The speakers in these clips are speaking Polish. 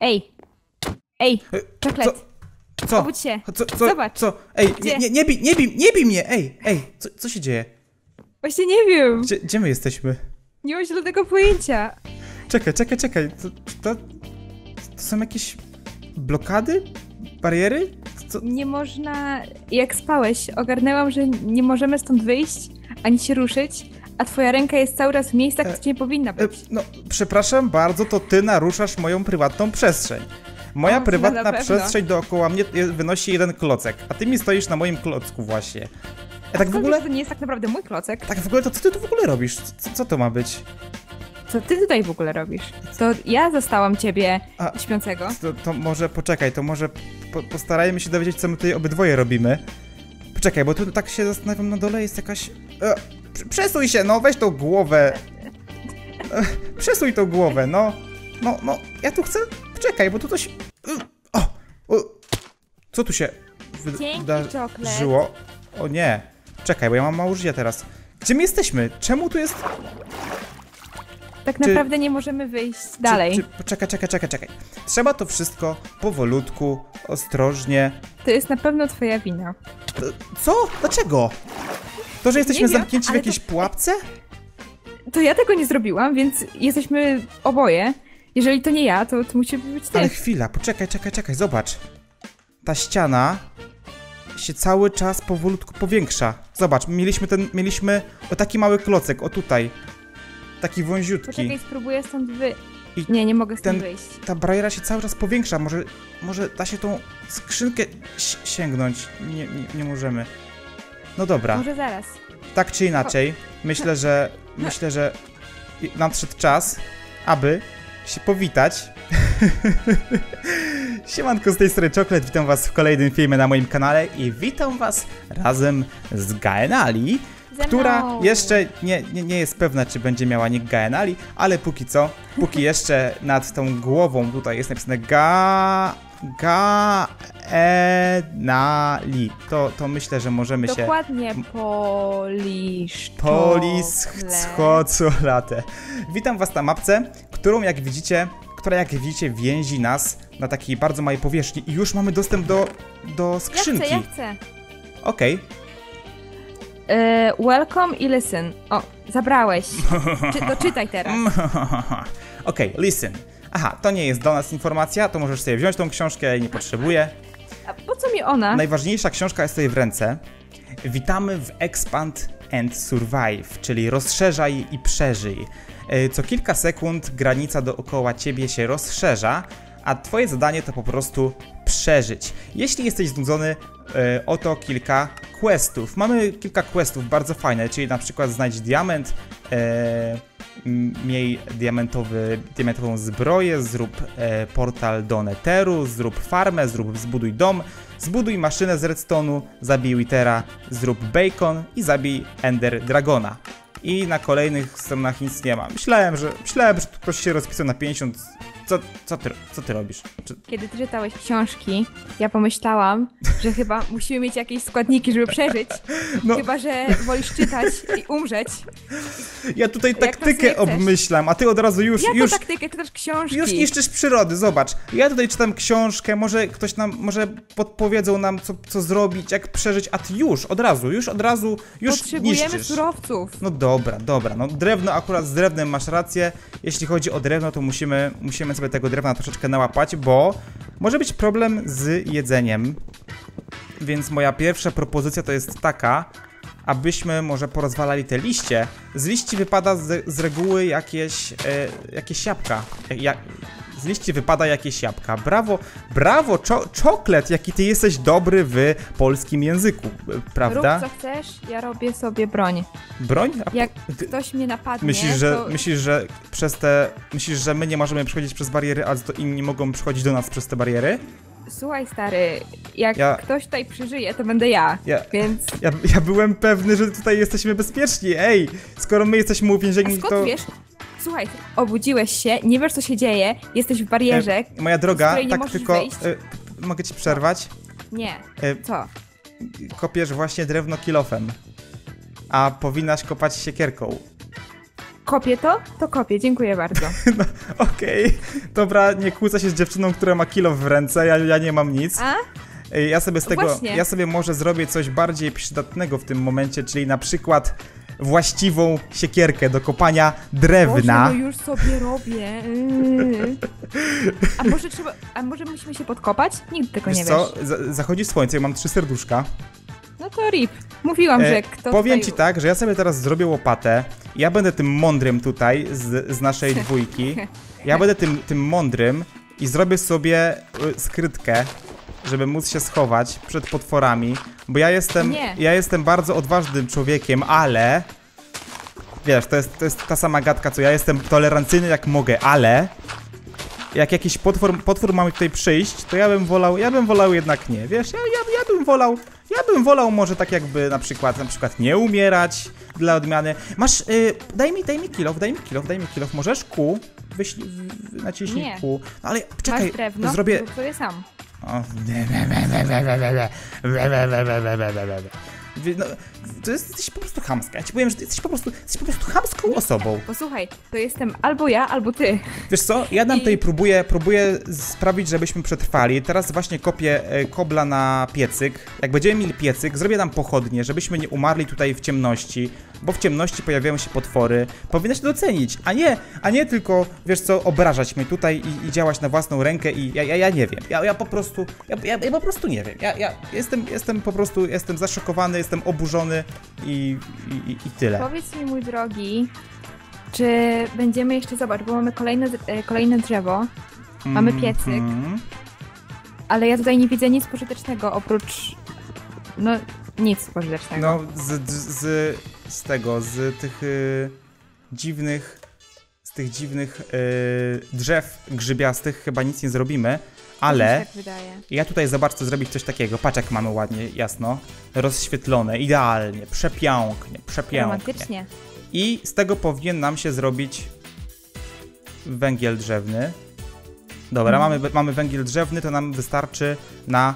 Ej! Ej! E, Czoklet! Co? Co? Obudź się! Co? co? Zobacz. Co? Ej, nie, nie, nie bij, nie bij, nie bij mnie! Ej, ej, co, co się dzieje? Właśnie nie wiem! Gdzie, gdzie my jesteśmy? Nie mam zielonego pojęcia. Czekaj, czekaj, czekaj. To, to, to są jakieś blokady? Bariery? Co? Nie można... Jak spałeś, ogarnęłam, że nie możemy stąd wyjść, ani się ruszyć, a twoja ręka jest cały czas w miejscach, E, gdzie nie powinna E, być. No, przepraszam bardzo, to ty naruszasz moją prywatną przestrzeń. Moja O, prywatna przestrzeń dookoła mnie je- wynosi jeden klocek, a ty mi stoisz na moim klocku właśnie. A tak w ogóle, To nie jest tak naprawdę mój klocek. tak w ogóle, to co ty tu w ogóle robisz? Co, co to ma być? Co ty tutaj w ogóle robisz? To ja zastałam ciebie A- śpiącego. To, to może poczekaj, to może po, postarajmy się dowiedzieć, co my tutaj obydwoje robimy. Poczekaj, bo tu tak się zastanawiam, na dole jest jakaś... E, pr- przesuj się, no, weź tą głowę. Przesuj tą głowę, no. No, no, ja tu chcę... Poczekaj, bo tu coś... O, o, co tu się wydarzyło? O nie. Czekaj, bo ja mam mało życia teraz. Gdzie my jesteśmy? Czemu tu jest... Tak Czy- naprawdę nie możemy wyjść dalej. Czy, czy, poczekaj, czekaj, czekaj, czekaj. Trzeba to wszystko powolutku, ostrożnie, To jest na pewno twoja wina. Co? Dlaczego? To, że jesteśmy Nie wiem, zamknięci w jakiejś pułapce? To ja tego nie zrobiłam, więc jesteśmy oboje. Jeżeli to nie ja, to, to musi być ty. Ale chwila, poczekaj, czekaj, czekaj, zobacz. Ta ściana się cały czas powolutku powiększa. Zobacz, mieliśmy ten, mieliśmy o taki mały klocek, o tutaj. Taki wąziutki. Poczekaj, spróbuję stąd wy... I Nie, nie mogę stąd ten- wyjść. Ta bariera się cały czas powiększa, może, może da się tą skrzynkę si- sięgnąć. Nie, nie, nie możemy. No dobra. Może zaraz. Tak czy inaczej, myślę, że myślę, że nadszedł czas, aby się powitać. Siemanko z tej strony Czoklet, witam was w kolejnym filmie na moim kanale i witam was razem z Gaenali, która jeszcze nie, nie, nie jest pewna, czy będzie miała nick Gaenali, ale póki co, póki jeszcze nad tą głową tutaj jest napisane Ga... Gaenali, to, to myślę, że możemy się... Dokładnie polisz. Polis czoklet. latę. Witam was na mapce, którą jak widzicie, która jak widzicie więzi nas na takiej bardzo małej powierzchni i już mamy dostęp do, do Ja skrzynki. chcę, ja chcę. Okej. E, welcome i listen. O, zabrałeś. Czy, to czytaj teraz. Okej, listen. Aha, to nie jest do nas informacja, to możesz sobie wziąć tą książkę, jej nie potrzebuję. A po co mi ona? Najważniejsza książka jest tutaj w ręce. Witamy w Expand and Survive, czyli rozszerzaj i przeżyj. E, Co kilka sekund granica dookoła ciebie się rozszerza, a twoje zadanie to po prostu przeżyć. Jeśli jesteś znudzony, e, oto kilka questów. Mamy kilka questów bardzo fajne, czyli na przykład znajdź diament, e, miej diamentowy, diamentową zbroję, zrób e, portal do Netheru, zrób farmę, zrób zbuduj dom, zbuduj maszynę z redstone'u, zabij Withera, zrób bacon i zabij Ender Dragona. I na kolejnych stronach nic nie ma. Myślałem, że myślałem, że ktoś się rozpisał na 50. Co, co, ty, co ty robisz? Czy, Kiedy ty czytałeś książki, ja pomyślałam, że chyba musimy mieć jakieś składniki, żeby przeżyć. No. Chyba, że wolisz czytać i umrzeć. ja tutaj taktykę obmyślam, a ty od razu już, Jaką już, taktykę czytasz książki? Już niszczysz przyrody, zobacz. Ja tutaj czytam książkę, może ktoś nam, może podpowiedzą nam, co, co zrobić, jak przeżyć, a ty już, od razu, już od razu, już Potrzebujemy niszczysz. surowców. No dobra, dobra, no drewno akurat z drewnem masz rację. Jeśli chodzi o drewno, to musimy, musimy sobie tego drewna troszeczkę nałapać, bo może być problem z jedzeniem. Więc moja pierwsza propozycja to jest taka, abyśmy może porozwalali te liście. Z liści wypada z, z reguły jakieś, e, jakieś jabłka. Ja, liści wypada jakieś jabłka. Brawo, brawo, czo, czoklet, jaki ty jesteś dobry w polskim języku, e, prawda? Rób co chcesz, ja robię sobie broń. Broń? A Jak ktoś mnie napadnie, Myślisz, że, to myślisz, że przez te. Myślisz, że my nie możemy przechodzić przez bariery, a to inni mogą przychodzić do nas przez te bariery? słuchaj stary, jak Ja- ktoś tutaj przeżyje, to będę ja. Ja, Więc ja, ja byłem pewny, że tutaj jesteśmy bezpieczni. Ej, skoro my jesteśmy uwięzieni, skąd to. wiesz? Słuchaj, obudziłeś się, nie wiesz co się dzieje, jesteś w barierze. E, moja droga, tak tylko. E, mogę ci przerwać? Nie, E, co? kopiesz właśnie drewno kilofem. A powinnaś kopać siekierką. kopię to, to kopię, dziękuję bardzo. No, Okej, dobra, nie kłócę się z dziewczyną, która ma kilo w ręce, ja, ja nie mam nic. A? Ej, Ja sobie z tego, Właśnie. ja sobie może zrobię coś bardziej przydatnego w tym momencie, czyli na przykład właściwą siekierkę do kopania drewna. Boże, no już sobie robię. Yy. A może trzeba, a może musimy się podkopać? Nigdy tego Wiesz nie co, wiesz. za- zachodzi słońce, ja mam trzy serduszka. No to rip. Mówiłam, E, że kto powiem tutaj... ci tak, że ja sobie teraz zrobię łopatę. Ja będę tym mądrym tutaj z, z naszej dwójki. Ja będę tym, tym mądrym i zrobię sobie y, skrytkę, żeby móc się schować przed potworami, bo ja jestem Nie. ja jestem bardzo odważnym człowiekiem, ale wiesz, to jest, to jest ta sama gadka co ja jestem tolerancyjny jak mogę, ale jak jakiś potwór, potwór ma mi tutaj przyjść, to ja bym wolał, ja bym wolał jednak nie, wiesz, ja, ja, ja bym wolał, ja bym wolał może tak jakby na przykład, na przykład nie umierać dla odmiany. Masz, y, daj mi, daj mi kilof, daj mi kilof, daj mi kilof, możesz kół, wyślij, naciśnij Nie. kół, no, ale czekaj, Masz drewno, zrobię, sam. of No, to jest, jesteś po prostu chamska. Ja ci powiem, że jesteś po prostu, jesteś po prostu chamską osobą. Posłuchaj, to jestem albo ja, albo ty. Wiesz co, ja nam I... tutaj próbuję, próbuję sprawić, żebyśmy przetrwali. Teraz właśnie kopię e, kobla na piecyk. Jak będziemy mieli piecyk, zrobię nam pochodnie, żebyśmy nie umarli tutaj w ciemności, bo w ciemności pojawiają się potwory. Powinnaś to docenić, a nie, a nie tylko, wiesz co, obrażać mnie tutaj i, i działać na własną rękę i ja, ja, ja nie wiem. Ja, ja po prostu, ja, ja, ja po prostu nie wiem. Ja, ja jestem, jestem po prostu, jestem zaszokowany, jestem oburzony i, i, i, tyle. Powiedz mi, mój drogi, czy będziemy jeszcze, zobacz, bo mamy kolejne, e, kolejne drzewo, mamy piecyk. Mhm. ale ja tutaj nie widzę nic pożytecznego oprócz, no, nic pożytecznego. No, z, z, z, tego, z tych y, dziwnych, z tych dziwnych y, drzew grzybiastych chyba nic nie zrobimy, ale tak wydaje. ja tutaj zobacz, co zrobić coś takiego. Patrz, jak mamy ładnie, jasno, rozświetlone, idealnie, przepięknie, przepięknie. Romantycznie. I z tego powinien nam się zrobić węgiel drzewny. Dobra, Mhm. mamy, mamy węgiel drzewny, to nam wystarczy na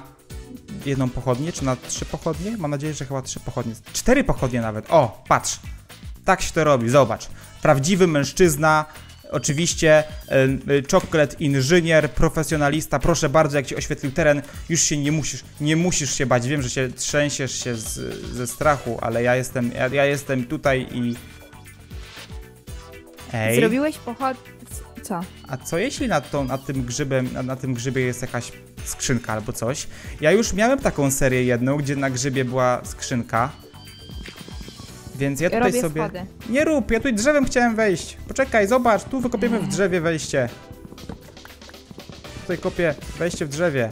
jedną pochodnię, czy na trzy pochodnie? Mam nadzieję, że chyba trzy pochodnie. Cztery pochodnie nawet. O, patrz. Tak się to robi, zobacz. Prawdziwy mężczyzna, oczywiście y, chocolate inżynier, profesjonalista. Proszę bardzo, jak ci oświetlił teren, już się nie musisz, nie musisz się bać. Wiem, że się trzęsiesz się z, ze strachu, ale ja jestem, ja, ja jestem tutaj i... Ej. Zrobiłeś pochod... Co? A co jeśli nad, tą, nad tym grzybem, na, na tym grzybie jest jakaś skrzynka albo coś? Ja już miałem taką serię jedną, gdzie na grzybie była skrzynka. Więc ja tutaj robię sobie. schody. Nie rób, ja tutaj drzewem chciałem wejść. Poczekaj, zobacz, tu wykopiemy w drzewie wejście. Tutaj kopię wejście w drzewie.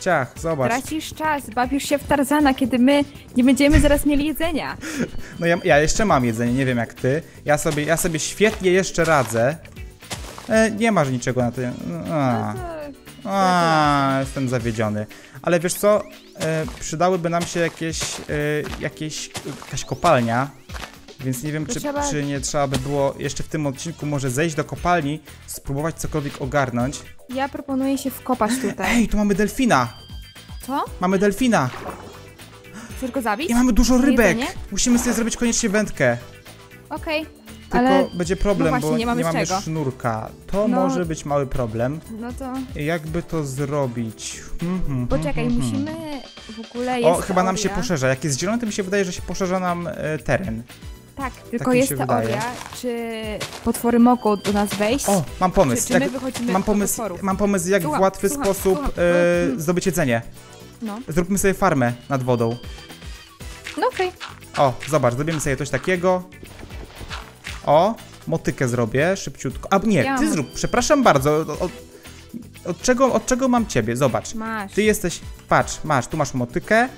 Ciach, zobacz. Tracisz czas, bawisz się w Tarzana, kiedy my nie będziemy zaraz mieli jedzenia. No ja, ja jeszcze mam jedzenie, nie wiem jak ty. Ja sobie, ja sobie świetnie jeszcze radzę. E, nie masz niczego na tym. A. A, jestem zawiedziony. Ale wiesz co? E, przydałyby nam się jakieś, e, jakieś, jakaś kopalnia. Więc nie wiem, czy, trzeba- czy nie trzeba by było jeszcze w tym odcinku może zejść do kopalni, spróbować cokolwiek ogarnąć. ja proponuję się wkopać tutaj. Ej, tu mamy delfina! Co? Mamy delfina! Chcesz go zabić? I mamy dużo rybek! Musimy sobie zrobić koniecznie wędkę. Okej. Tylko Ale będzie problem, no właśnie, bo nie mamy z czego. sznurka. To No. może być mały problem. no to Jakby to zrobić? Hmm, hmm, poczekaj, hmm, hmm. musimy w ogóle jest O, chyba nam się teoria- poszerza. Jak jest zielony, to mi się wydaje, że się poszerza nam e, teren. Tak, tylko mi jest teoria, wydaje. czy potwory mogą do nas wejść. O, mam czy, pomysł. czy my Jak, wychodzimy mam, pomysł mam pomysł, jak Słucham, w łatwy słucham, sposób słucham. e, Mm. zdobyć jedzenie. No, Zróbmy sobie farmę nad wodą. no okej. O, zobacz, zrobimy sobie coś takiego. O, motykę zrobię szybciutko. A nie, Ja ty mam- zrób. Przepraszam bardzo. Od, od, czego, od czego mam ciebie? Zobacz. Masz. Ty jesteś. Patrz, masz, tu masz motykę.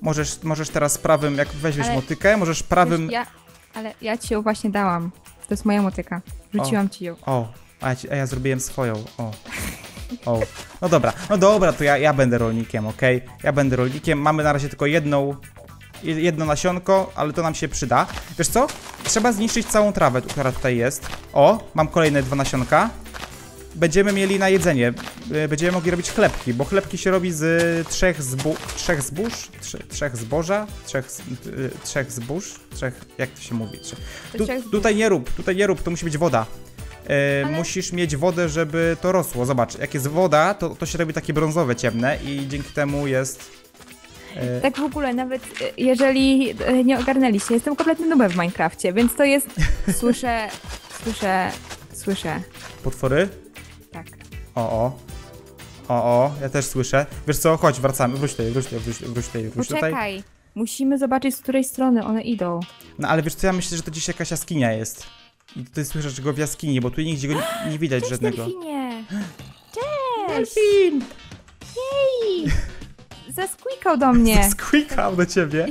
Możesz, możesz teraz prawym, jak weźmiesz Ale- motykę, możesz prawym. Wiesz, ja, ale ja ci ją właśnie dałam. To jest moja motyka. Rzuciłam ci ją. O, a ja, a ja zrobiłem swoją. O. O. No dobra, no dobra, to ja, ja będę rolnikiem, okej? Ja będę rolnikiem. Mamy na razie tylko jedną. Jed- Jedno nasionko, ale to nam się przyda. Wiesz co? Trzeba zniszczyć całą trawę, która tutaj jest. O, mam kolejne dwa nasionka. będziemy mieli na jedzenie. E, Będziemy mogli robić chlebki, bo chlebki się robi z trzech, zbu trzech zbóż, Trze trzech zboża, trzech, z- y, trzech zbóż, trzech, jak to się mówi? Trze tu, tutaj nie rób, tutaj nie rób, to musi być woda. E, Ale- Musisz mieć wodę, żeby to rosło. Zobacz, jak jest woda, to, to się robi takie brązowe, ciemne i dzięki temu jest... e, Tak w ogóle, nawet e, jeżeli e, nie ogarnęliście, jestem kompletnym nubem w Minecrafcie, więc to jest... Słyszę, słyszę, słyszę, Potwory? tak. O, o. O, o, ja też słyszę. Wiesz co, chodź, wracamy. Wróć tutaj, wróć tutaj, wróć, wróć tutaj, wróć tutaj. Poczekaj, musimy zobaczyć, z której strony one idą. No ale wiesz co, ja myślę, że to dziś jakaś jaskinia jest. I tutaj słyszę go w jaskini, bo tu nigdzie go nie, nie widać Cześć, żadnego. delfinie! Cześć! Delfin! Jej! Zasqueakał do mnie. Squeakał do ciebie.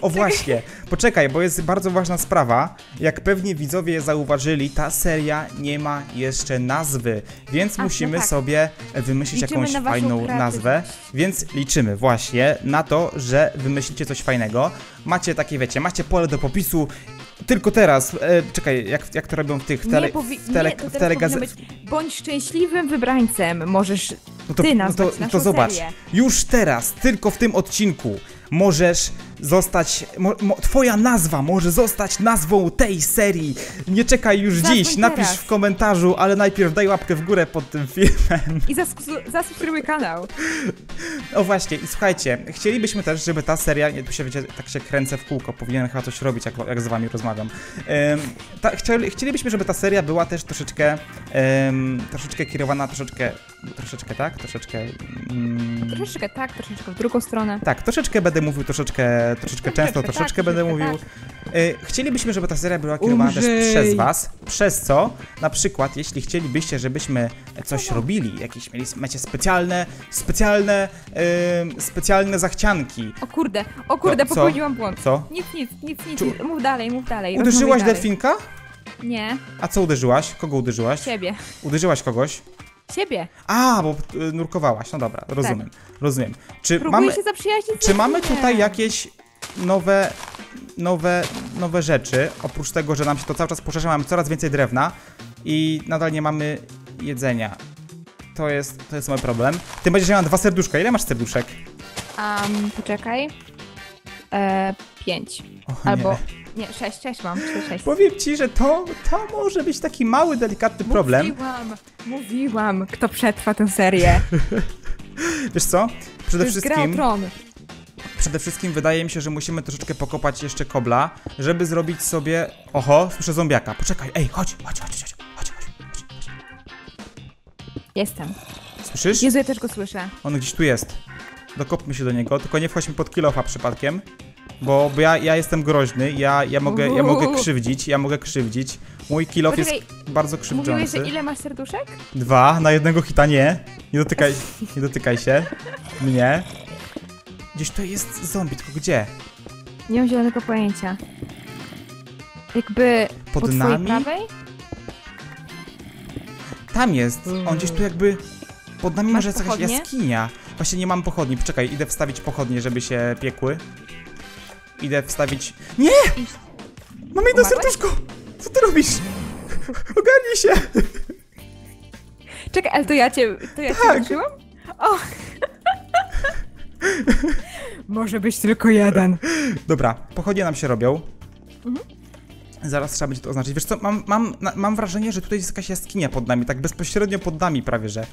O właśnie, poczekaj, bo jest bardzo ważna sprawa. Jak pewnie widzowie zauważyli, ta seria nie ma jeszcze nazwy, więc no musimy tak. sobie wymyślić Liczymy jakąś na fajną nazwę. Więc liczymy właśnie na to, że wymyślicie coś fajnego. Macie takie, wiecie, macie pole do popisu. Tylko teraz, e, czekaj, jak, jak to robią w tych w tele, nie, powi- w tele, nie, to w telegaz- być bądź szczęśliwym wybrańcem. Możesz No to, ty no nazwać to, no naszą to zobacz, serię. już teraz, tylko w tym odcinku możesz zostać, mo, mo, twoja nazwa może zostać nazwą tej serii. Nie czekaj już Zadzwoń dziś, napisz teraz. w komentarzu, ale najpierw daj łapkę w górę pod tym filmem. I zasubs- zasubskrybuj kanał. O właśnie, i słuchajcie, chcielibyśmy też, żeby ta seria, nie, tu się wiecie, tak się kręcę w kółko, powinienem chyba coś robić, jak, jak z wami rozmawiam. Em, ta, chcieli, chcielibyśmy, żeby ta seria była też troszeczkę, troszeczkę kierowana, troszeczkę, troszeczkę tak, troszeczkę... Mm, Troszeczkę tak, troszeczkę w drugą stronę. Tak, troszeczkę będę mówił, troszeczkę, troszeczkę często, tak, troszeczkę będę troszeczkę mówił. Y, Chcielibyśmy, żeby ta seria była kierowana też Umrzyj. przez was, przez co, na przykład, jeśli chcielibyście, żebyśmy coś robili, jakieś mieli, macie specjalne, specjalne, ym, specjalne zachcianki. O kurde, o kurde, co? popełniłam błąd. Co? Nic, nic, nic, nic. Czu- Mów dalej, mów dalej. Uderzyłaś delfinka? Nie, A co uderzyłaś? Kogo uderzyłaś? ciebie. Uderzyłaś kogoś? Ciebie. A, bo y, nurkowałaś, no dobra, rozumiem, rozumiem. Czy Próbuję mamy, się zaprzyjaźnić Czy mamy tutaj jakieś nowe, nowe, nowe rzeczy? Oprócz tego, że nam się to cały czas poszerza, mamy coraz więcej drewna i nadal nie mamy jedzenia. To jest, to jest mój problem. Ty będziesz miała dwa serduszka. Ile masz serduszek? Um, poczekaj. E, pięć. O, Albo. Nie. Nie, sześć, sześć mam. Sześć, sześć. Powiem ci, że to, to może być taki mały, delikatny problem. Mówiłam, mówiłam, kto przetrwa tę serię. Wiesz co? Przede wszystkim, tron. przede wszystkim wydaje mi się, że musimy troszeczkę pokopać jeszcze kobla, żeby zrobić sobie... Oho, słyszę zombiaka. Poczekaj, ej, chodź, chodź, chodź, chodź, chodź, chodź, chodź. Jestem. Słyszysz? Jezu, ja też go słyszę. On gdzieś tu jest. Dokopmy się do niego, tylko nie wchodźmy pod kilofa przypadkiem. Bo, bo ja, ja jestem groźny, ja, ja, mogę, ja mogę krzywdzić, ja mogę krzywdzić. Mój kilof Poczekaj, jest bardzo Mówiłeś, że krzywdzący. ile masz serduszek? Dwa, na jednego hita nie. Nie dotykaj, nie dotykaj się. Mnie. Gdzieś tu jest zombie, tylko gdzie? Nie mam zielonego pojęcia. Jakby Pod po twojej nami? prawej? Tam jest. On gdzieś tu jakby... Pod nami Masz może jest jakaś jaskinia. Właśnie nie mam pochodni. Poczekaj, idę wstawić pochodnie, żeby się piekły. Idę wstawić... Nie! Mam jedno Umarłeś? serduszko! Co ty robisz? Ogarnij się! Czekaj, ale to ja cię, to ja Tak. cię uczyłam? O! Może być tylko jeden. Dobra, pochodnie nam się robią. Mhm. Zaraz trzeba będzie to oznaczyć. Wiesz co, mam, mam, na, mam wrażenie, że tutaj jest jakaś jaskinia pod nami, tak bezpośrednio pod nami prawie, że...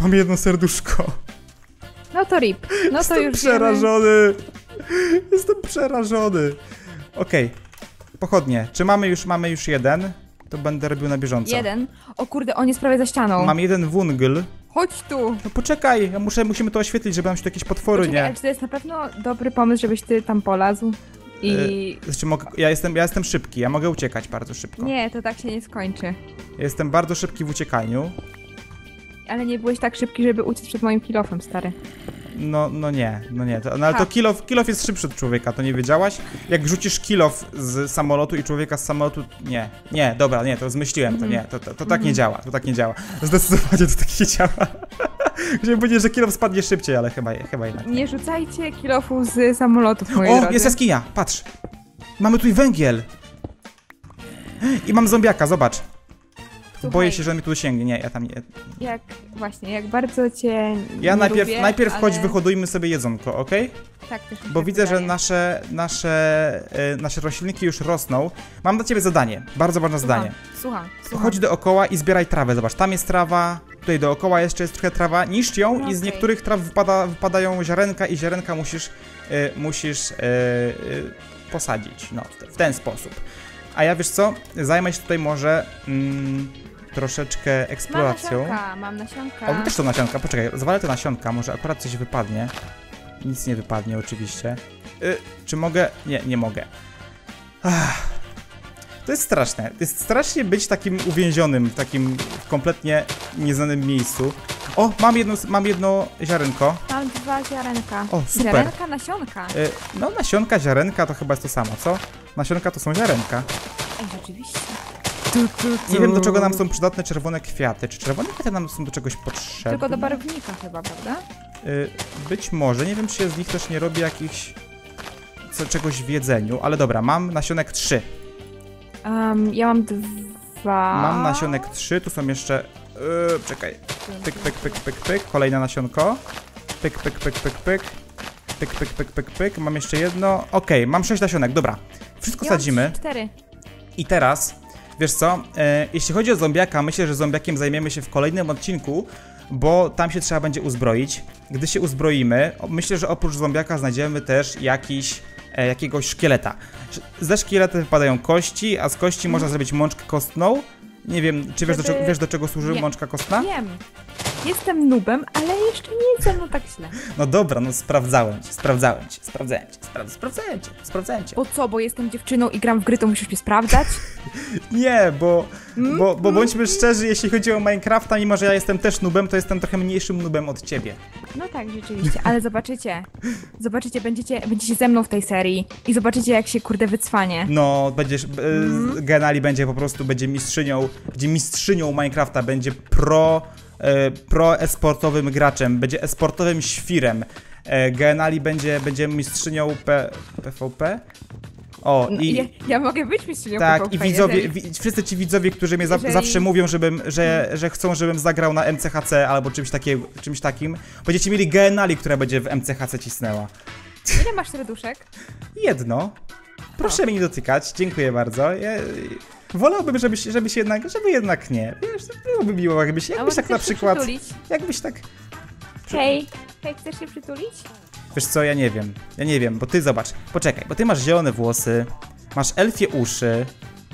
Mam jedno serduszko. No to rip. No to Jestem już wiemy. przerażony. Jestem przerażony. Okej. Pochodnie. Czy mamy już, mamy już jeden? To będę robił na bieżąco. Jeden. O kurde, on jest prawie za ścianą. Mam jeden wungl. Chodź tu. No poczekaj, ja muszę, musimy to oświetlić, żeby nam się tu jakieś potwory Poczekaj, ale nie... czy to jest na pewno dobry pomysł, żebyś ty tam polazł? I... Znaczy, mogę, ja, jestem, ja jestem szybki, ja mogę uciekać bardzo szybko. Nie, to tak się nie skończy. Ja jestem bardzo szybki w uciekaniu. Ale nie byłeś tak szybki, żeby uciec przed moim kilofem, stary. No, no nie, no nie. To, no ale to kilof, kilof jest szybszy od człowieka, to nie wiedziałaś? Jak rzucisz kilof z samolotu i człowieka z samolotu... Nie, nie, dobra, nie, to zmyśliłem, to nie, to, to, to tak nie działa, to tak nie działa. Zdecydowanie to tak nie działa. Chciałem powiedzieć, że kilof spadnie szybciej, ale chyba, chyba jednak. Nie rzucajcie kilofów z samolotów, moi O, drodzy. jest jaskinia, patrz. Mamy tu i węgiel. I mam zombiaka, zobacz. Słuchaj, boję się, że mi tu dosięgnie. Nie, ja tam nie. Jak, właśnie, jak bardzo cię Ja nie najpierw, lubię, najpierw ale... chodź, wyhodujmy sobie jedzonko, okej? Tak, też mi Bo się widzę, że wydaje. nasze, nasze, e, nasze roślinki już rosną. Mam dla ciebie zadanie, bardzo ważne Słucham, zadanie. Słucham, słucham. Chodź dookoła i zbieraj trawę. Zobacz, tam jest trawa, tutaj dookoła jeszcze jest trochę trawa. Niszcz ją No i z okej. niektórych traw wypada, wypadają ziarenka i ziarenka musisz, e, musisz e, posadzić. No, w ten sposób. A ja wiesz co? Zajmę się tutaj może mm, troszeczkę Mam eksploracją. nasionka, mam nasionka. O, też to nasionka, poczekaj, zawalę te nasionka, może akurat coś wypadnie. Nic nie wypadnie oczywiście. Y, czy mogę? Nie, nie mogę. Ach, to jest straszne. To jest strasznie być takim uwięzionym w takim kompletnie nieznanym miejscu. O, mam jedno, mam jedno ziarenko. Mam dwa ziarenka. O, super. Ziarenka, nasionka. Y, no, nasionka, ziarenka to chyba jest to samo, co? Nasionka to są ziarenka. Ej, rzeczywiście. Nie wiem, do czego nam są przydatne czerwone kwiaty. Czy czerwone kwiaty nam są do czegoś potrzebne? Tylko do barwnika chyba, prawda? Y, Być może, nie wiem czy się z nich też nie robi jakichś co, czegoś w jedzeniu, ale dobra, mam nasionek 3. Um, ja mam dwa. Mam nasionek 3, tu są jeszcze. Yy, czekaj. Pyk, pyk, pyk, pyk, pyk. Kolejne nasionko. Pyk, pyk, pyk, pyk, pyk. Pyk, pyk, pyk, pyk, pyk. Mam jeszcze jedno. Okej, mam 6 nasionek, dobra. Wszystko Ja mam sadzimy. Cztery. I teraz, wiesz co, e, jeśli chodzi o zombiaka, myślę, że zombiakiem zajmiemy się w kolejnym odcinku, bo tam się trzeba będzie uzbroić. Gdy się uzbroimy, o- myślę, że oprócz zombiaka znajdziemy też jakiś, e, jakiegoś szkieleta. Sz- Ze szkieleta wypadają kości, a z kości można zrobić mączkę kostną. Nie wiem, czy wiesz, do, Żeby- czego, wiesz do czego służy Nie. mączka kostna? Wiem. Jestem nubem, ale jeszcze nie jest ze mną tak źle. No dobra, no sprawdzałem cię, sprawdzałem cię, sprawdzałem cię, spra sprawdzałem cię, sprawdzałem cię. Bo co, bo jestem dziewczyną i gram w gry, to musisz mnie sprawdzać? Nie, bo, Mm, bo, bo bądźmy szczerzy, jeśli chodzi o Minecrafta, mimo że ja jestem też nubem, to jestem trochę mniejszym nubem od ciebie. No tak, rzeczywiście, ale zobaczycie. Zobaczycie, będziecie, będziecie ze mną w tej serii i zobaczycie, jak się kurde wycwanie. No, będziesz. E, Mhm. Genali będzie po prostu będzie mistrzynią, będzie mistrzynią Minecrafta, będzie pro, e, pro esportowym graczem, będzie esportowym świrem. E, Genali będzie, będzie mistrzynią P, PvP. O, No, i. ja, ja mogę być mistrzynią Tak, PvP, i widzowie, jeżeli- wszyscy ci widzowie, którzy mnie za, jeżeli- zawsze mówią, żebym, że, że chcą, żebym zagrał na MCHC albo czymś, takie, czymś takim, będziecie mieli Genali, która będzie w MCHC cisnęła. Ile masz serduszek? Jedno. Proszę mnie nie dotykać, dziękuję bardzo. Ja, wolałbym, żebyś, żebyś jednak, żeby jednak nie. Wiesz, byłoby miło, jakbyś, jakbyś tak na przykład, jakbyś tak... Hej, hej, chcesz się przytulić? Wiesz co, ja nie wiem, ja nie wiem, bo ty zobacz, poczekaj, bo ty masz zielone włosy, masz elfie uszy,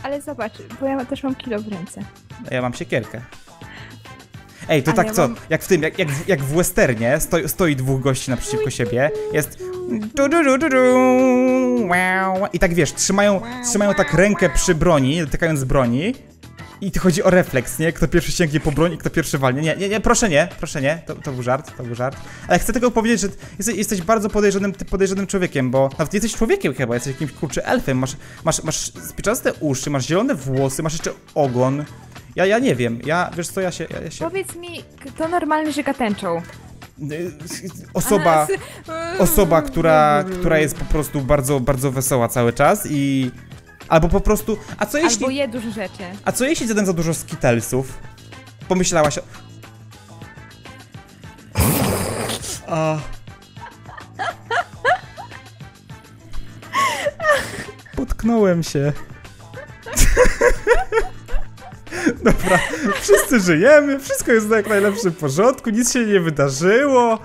Ale zobacz, bo ja też mam kilo w ręce. ja mam siekierkę. Ej, to Ale tak ja co, mam- jak w tym, jak, jak, w- jak w westernie, stoi, stoi dwóch gości naprzeciwko siebie, jest du, du, du, du, du, wow. i tak wiesz, trzymają, trzymają tak rękę przy broni, dotykając broni i to chodzi o refleks, nie? Kto pierwszy sięgnie po broń i kto pierwszy walnie. Nie, nie, nie, proszę nie, proszę nie, to, to był żart, to był żart. Ale chcę tylko powiedzieć, że jesteś, jesteś bardzo podejrzanym, podejrzanym człowiekiem, bo nawet jesteś człowiekiem chyba, jesteś jakimś kurczę elfem, masz, masz, masz spiczaste uszy, masz zielone włosy, masz jeszcze ogon. Ja, ja nie wiem, ja, wiesz co, ja się, ja, ja się... Powiedz mi, kto normalny żyga tęczą? Y, Osoba, osoba, która, która jest po prostu bardzo, bardzo wesoła cały czas i... Albo po prostu... A co jeśli... Albo je dużo rzeczy. A co jeśli zjadłem za dużo skitelsów? Pomyślałaś o... A... Potknąłem się. Dobra, wszyscy żyjemy, wszystko jest jak najlepszym porządku, nic się nie wydarzyło.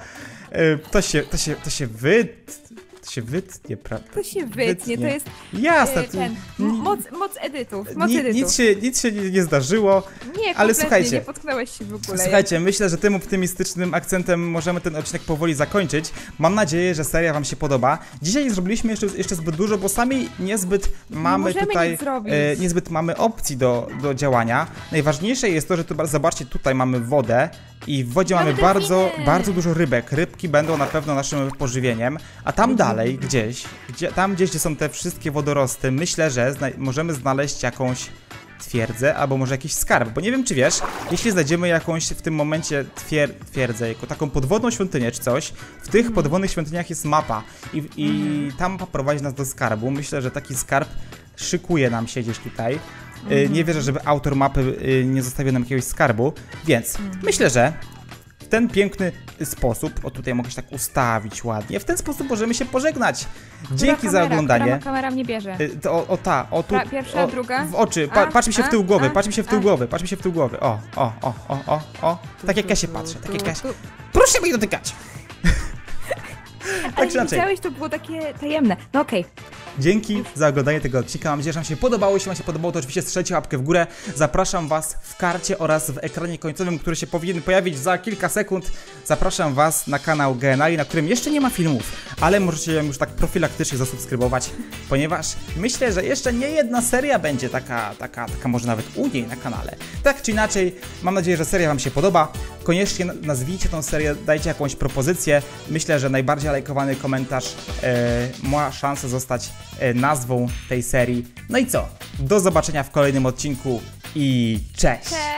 E, To się, to się, to się wyt... To się wytnie, prawda? To się wytnie, to jest Jasne, e, ten, moc, moc edytów, moc ni, edytów. nic, się, nic się nie, nie zdarzyło. Nie, ale słuchajcie. nie potknąłeś się w ogóle. Słuchajcie, myślę, że tym optymistycznym akcentem możemy ten odcinek powoli zakończyć. Mam nadzieję, że seria Wam się podoba. Dzisiaj nie zrobiliśmy jeszcze, jeszcze zbyt dużo, bo sami niezbyt mamy możemy tutaj. e, niezbyt mamy opcji do, do działania. Najważniejsze jest to, że tu, zobaczcie, tutaj mamy wodę i w wodzie mamy bardzo, bardzo dużo rybek. Rybki będą na pewno naszym pożywieniem. A tam dalej, gdzieś, gdzie, tam gdzieś, gdzie są te wszystkie wodorosty, myślę, że zna możemy znaleźć jakąś twierdzę, albo może jakiś skarb, bo nie wiem czy wiesz, jeśli znajdziemy jakąś w tym momencie twier twierdzę, jako taką podwodną świątynię czy coś, w tych podwodnych świątyniach jest mapa i, i ta mapa prowadzi nas do skarbu. Myślę, że taki skarb szykuje nam się gdzieś tutaj. Y, Nie wierzę, żeby autor mapy y, nie zostawił nam jakiegoś skarbu, więc myślę, że w ten piękny sposób, o tutaj mogę się tak ustawić ładnie, w ten sposób możemy się pożegnać. Dzięki Która za kamera? oglądanie. Która kamera mnie bierze. Y, To, o, o ta, o tu. Pra- pierwsza, o, druga? W oczy, pa, A, patrz mi się w tył głowy, a, patrz mi się w tył a. głowy, patrz mi się w tył głowy. O, o, o, o, o, o. Tak jak ja się patrzę, tak jak ja się... Proszę mnie dotykać! Ale tak nie inaczej. widziałeś, to było takie tajemne. No okej. Dzięki za oglądanie tego odcinka. Mam nadzieję, że Wam się podobało. Jeśli Wam się podobało, to oczywiście strzelcie łapkę w górę. Zapraszam Was w karcie oraz w ekranie końcowym, który się powinien pojawić za kilka sekund. Zapraszam Was na kanał GNali, na którym jeszcze nie ma filmów, ale możecie ją już tak profilaktycznie zasubskrybować, ponieważ myślę, że jeszcze nie jedna seria będzie taka, taka, taka może nawet u niej na kanale. Tak czy inaczej, mam nadzieję, że seria Wam się podoba. Koniecznie na- nazwijcie tą serię, dajcie jakąś propozycję. Myślę, że najbardziej lajkowany komentarz e, ma szansę zostać e, nazwą tej serii. No i co? Do zobaczenia w kolejnym odcinku i cześć! Cześć!